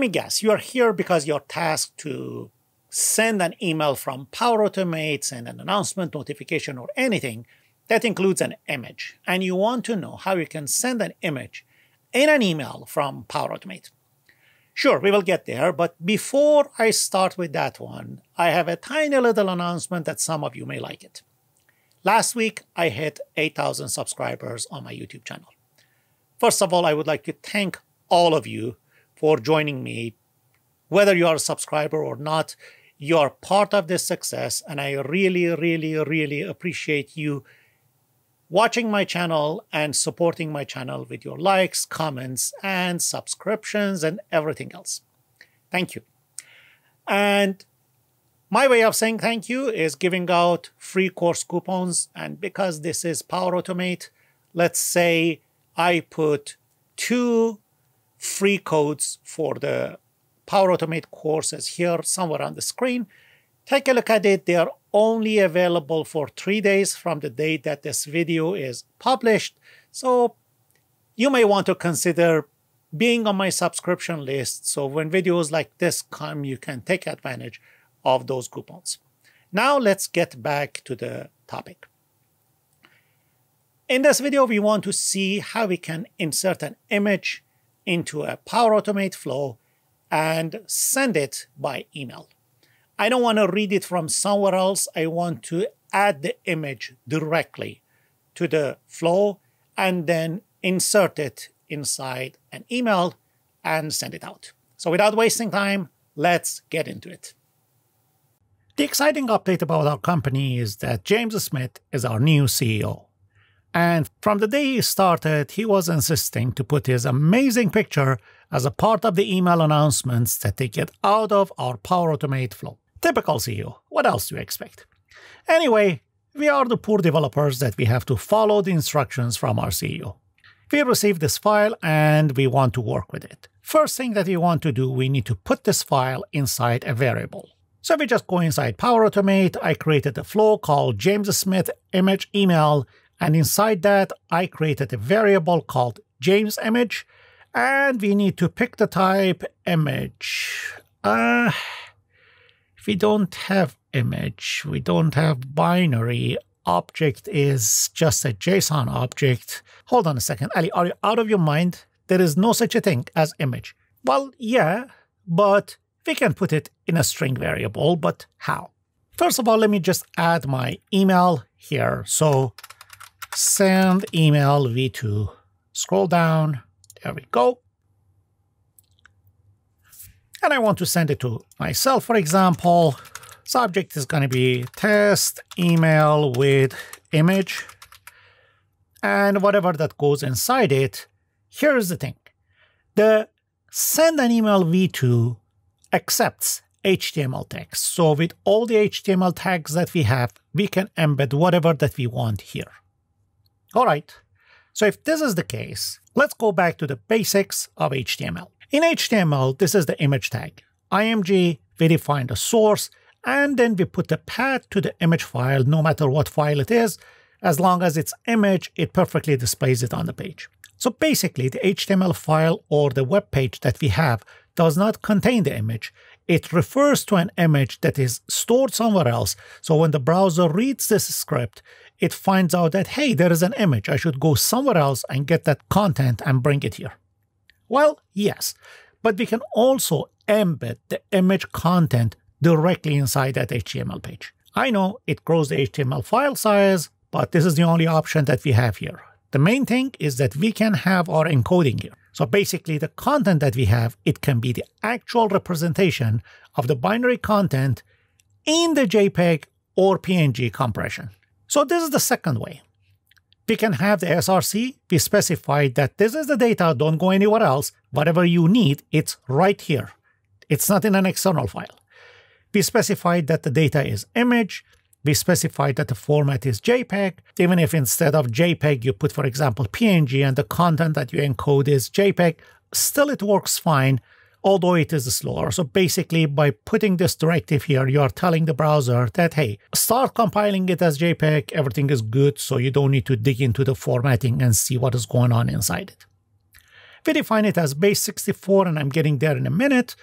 Let me guess, you're here because you're tasked to send an email from Power Automate, send an announcement, notification, or anything that includes an image. And you want to know how you can send an image in an email from Power Automate. Sure, we will get there, but before I start with that one, I have a tiny little announcement that some of you may like it. Last week, I hit 8,000 subscribers on my YouTube channel. First of all, I would like to thank all of you for joining me. Whether you are a subscriber or not, you are part of this success, and I really, really, really appreciate you watching my channel and supporting my channel with your likes, comments, and subscriptions and everything else. Thank you. And my way of saying thank you is giving out free course coupons. And because this is Power Automate, let's say I put two free codes for the Power Automate courses here somewhere on the screen. Take a look at it. They are only available for three days from the date that this video is published. So you may want to consider being on my subscription list. So when videos like this come, you can take advantage of those coupons. Now let's get back to the topic. In this video, we want to see how we can insert an image into a Power Automate flow and send it by email. I don't want to read it from somewhere else. I want to add the image directly to the flow and then insert it inside an email and send it out. So without wasting time, let's get into it. The exciting update about our company is that James Smith is our new CEO. And from the day he started, he was insisting to put his amazing picture as a part of the email announcements that they get out of our Power Automate flow. Typical CEO. What else do you expect? Anyway, we are the poor developers that we have to follow the instructions from our CEO. We receive this file and we want to work with it. First thing that we want to do, we need to put this file inside a variable. So we just go inside Power Automate. I created a flow called James Smith image email. And inside that, I created a variable called James image. And we need to pick the type image. Uh, we don't have image, we don't have binary, object is just a JSON object. Hold on a second, Ali, are you out of your mind? There is no such a thing as image. Well, yeah, but we can put it in a string variable, but how? First of all, let me just add my email here. So send email v2, scroll down, there we go and I want to send it to myself, for example. Subject is going to be test email with image. And whatever that goes inside it, here's the thing. The send an email v2 accepts HTML text. So with all the HTML tags that we have, we can embed whatever that we want here. All right. So if this is the case, let's go back to the basics of HTML. In HTML, this is the image tag. img, we define the source, and then we put the path to the image file, no matter what file it is. As long as it's image, it perfectly displays it on the page. So basically, the HTML file or the web page that we have does not contain the image. It refers to an image that is stored somewhere else. So when the browser reads this script, it finds out that, hey, there is an image. I should go somewhere else and get that content and bring it here. Well, yes, but we can also embed the image content directly inside that HTML page. I know it grows the HTML file size, but this is the only option that we have here. The main thing is that we can have our encoding here. So basically the content that we have, it can be the actual representation of the binary content in the JPEG or PNG compression. So this is the second way we can have the SRC. We specify that this is the data, don't go anywhere else. Whatever you need, it's right here. It's not in an external file. We specify that the data is image. We specify that the format is JPEG. Even if instead of JPEG, you put, for example, PNG and the content that you encode is JPEG, still it works fine although it is slower. So basically, by putting this directive here, you are telling the browser that, hey, start compiling it as JPEG, everything is good, so you don't need to dig into the formatting and see what is going on inside it. We define it as base64, and I'm getting there in a minute.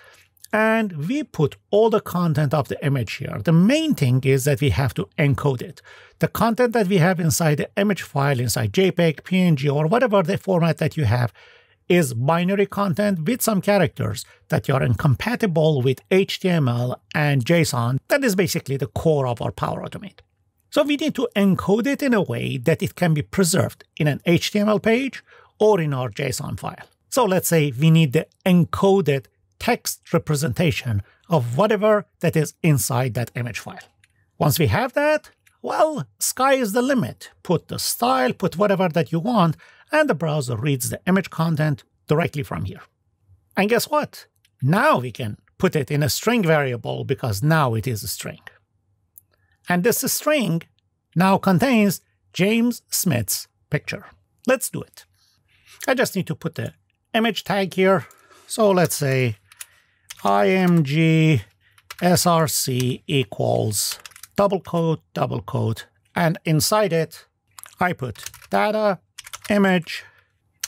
And we put all the content of the image here. The main thing is that we have to encode it. The content that we have inside the image file, inside JPEG, PNG, or whatever the format that you have, is binary content with some characters that are incompatible with HTML and JSON. That is basically the core of our Power Automate. So we need to encode it in a way that it can be preserved in an HTML page or in our JSON file. So let's say we need the encoded text representation of whatever that is inside that image file. Once we have that, well, sky is the limit. Put the style, put whatever that you want, and the browser reads the image content directly from here. And guess what? Now we can put it in a string variable because now it is a string. And this string now contains James Smith's picture. Let's do it. I just need to put the image tag here. So let's say img src equals double quote, double quote, and inside it, I put data image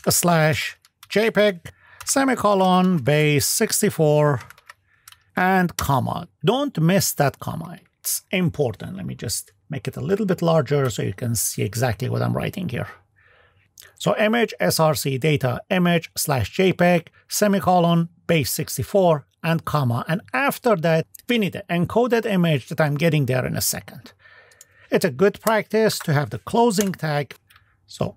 slash JPEG semicolon base 64 and comma. Don't miss that comma. It's important. Let me just make it a little bit larger so you can see exactly what I'm writing here. So image src data image slash JPEG semicolon base 64 and comma. And after that, we need the encoded image that I'm getting there in a second. It's a good practice to have the closing tag. So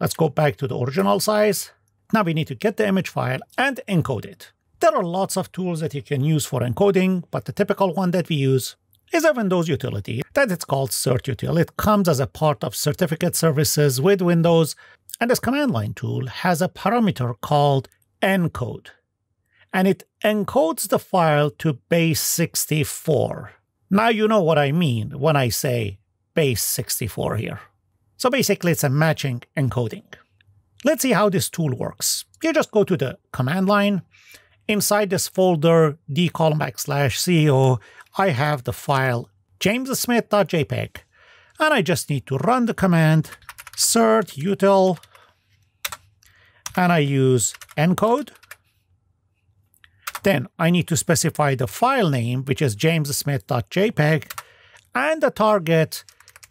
let's go back to the original size. Now we need to get the image file and encode it. There are lots of tools that you can use for encoding, but the typical one that we use is a Windows utility that it's called certutil. It comes as a part of certificate services with Windows, and this command line tool has a parameter called encode and it encodes the file to base 64. Now you know what I mean when I say base 64 here. So basically it's a matching encoding. Let's see how this tool works. You just go to the command line. Inside this folder, d colon backslash CEO, I have the file jamessmith.jpg. And I just need to run the command cert util and I use encode then I need to specify the file name, which is jamessmith.jpg, and the target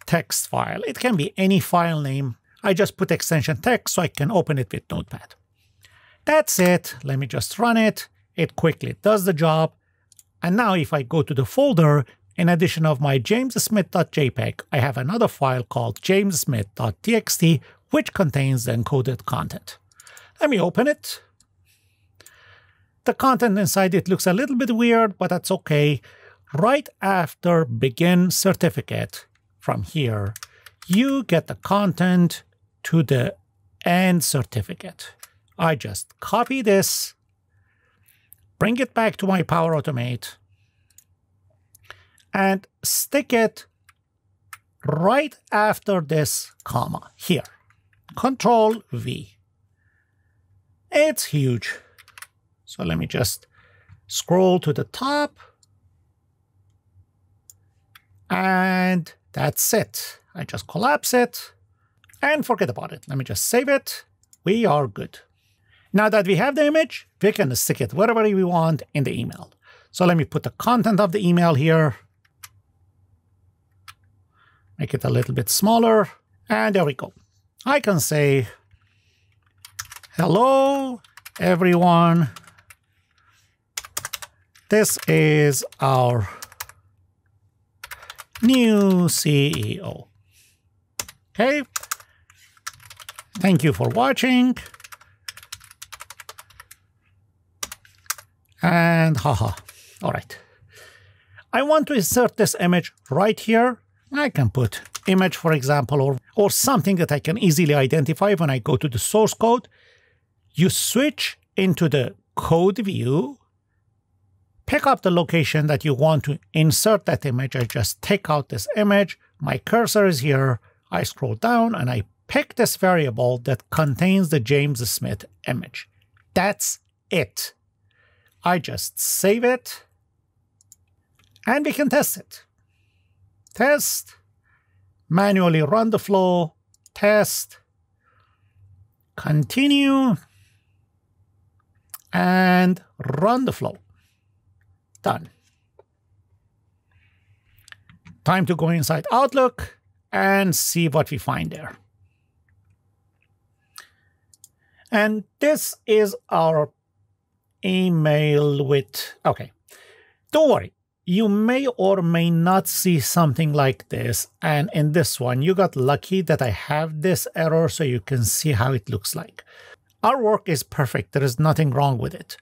text file. It can be any file name. I just put extension text so I can open it with Notepad. That's it. Let me just run it. It quickly does the job. And now if I go to the folder, in addition of my jamessmith.jpg, I have another file called jamessmith.txt, which contains the encoded content. Let me open it. The content inside it looks a little bit weird, but that's okay. Right after begin certificate from here, you get the content to the end certificate. I just copy this, bring it back to my Power Automate, and stick it right after this comma here. Control V. It's huge. So let me just scroll to the top. And that's it. I just collapse it and forget about it. Let me just save it. We are good. Now that we have the image, we can stick it wherever we want in the email. So let me put the content of the email here. Make it a little bit smaller. And there we go. I can say, hello, everyone. This is our new CEO. Okay. Thank you for watching. And haha. All right. I want to insert this image right here. I can put image, for example, or, or something that I can easily identify when I go to the source code. You switch into the code view pick up the location that you want to insert that image. I just take out this image. My cursor is here. I scroll down and I pick this variable that contains the James Smith image. That's it. I just save it and we can test it. Test, manually run the flow, test, continue, and run the flow. Done. Time to go inside Outlook and see what we find there. And this is our email with, okay, don't worry. You may or may not see something like this. And in this one, you got lucky that I have this error so you can see how it looks like. Our work is perfect. There is nothing wrong with it.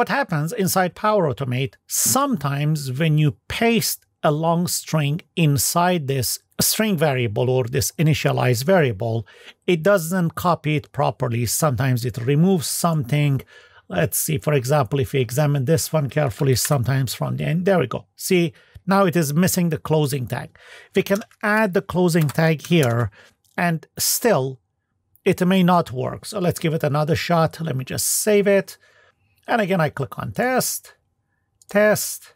What happens inside Power Automate, sometimes when you paste a long string inside this string variable or this initialize variable, it doesn't copy it properly. Sometimes it removes something. Let's see, for example, if we examine this one carefully, sometimes from the end, there we go. See, now it is missing the closing tag. We can add the closing tag here and still it may not work. So let's give it another shot. Let me just save it. And again, I click on test, test,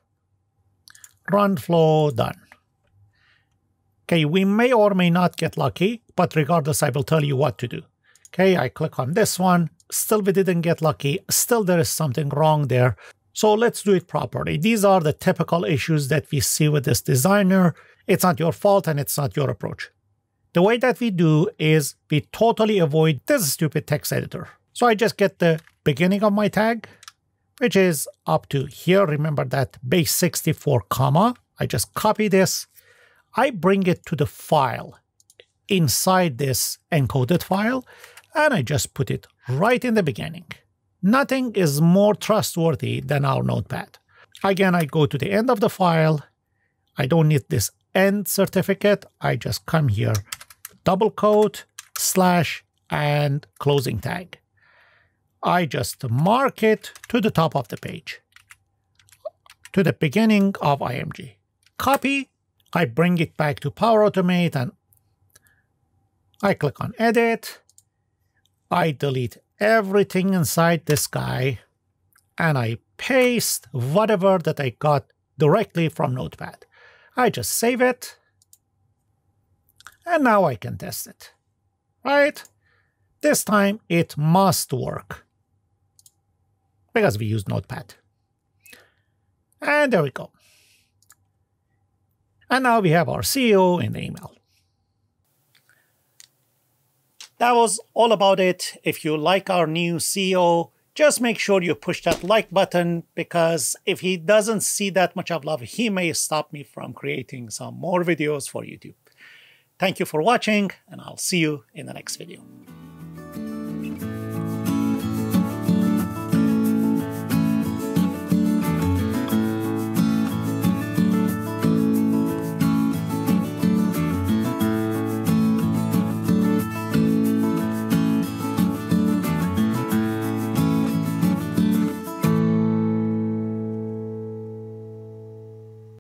run flow, done. Okay, we may or may not get lucky, but regardless, I will tell you what to do. Okay, I click on this one. Still, we didn't get lucky. Still, there is something wrong there. So let's do it properly. These are the typical issues that we see with this designer. It's not your fault and it's not your approach. The way that we do is we totally avoid this stupid text editor. So I just get the beginning of my tag, which is up to here. Remember that base 64 comma. I just copy this. I bring it to the file inside this encoded file, and I just put it right in the beginning. Nothing is more trustworthy than our notepad. Again, I go to the end of the file. I don't need this end certificate. I just come here double quote, slash, and closing tag. I just mark it to the top of the page, to the beginning of IMG. Copy, I bring it back to Power Automate and I click on Edit. I delete everything inside this guy and I paste whatever that I got directly from Notepad. I just save it and now I can test it. Right? This time it must work. Because we use Notepad. And there we go. And now we have our CEO in the email. That was all about it. If you like our new CEO, just make sure you push that like button because if he doesn't see that much of love, he may stop me from creating some more videos for YouTube. Thank you for watching, and I'll see you in the next video.